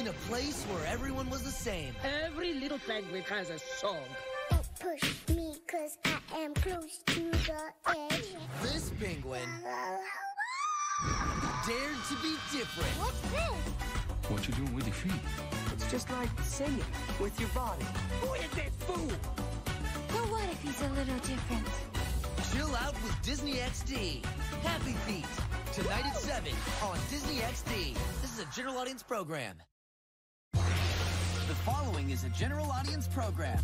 in a place where everyone was the same. Every little penguin has a song. Don't push me, cause I am close to the edge. This penguin dared to be different. What's this? What you doing with your feet? It's just like singing with your body. Who is this fool? But what if he's a little different? Chill out with Disney XD. Happy Feet. Tonight at 7 on Disney XD. This is a general audience program. Following is a general audience program.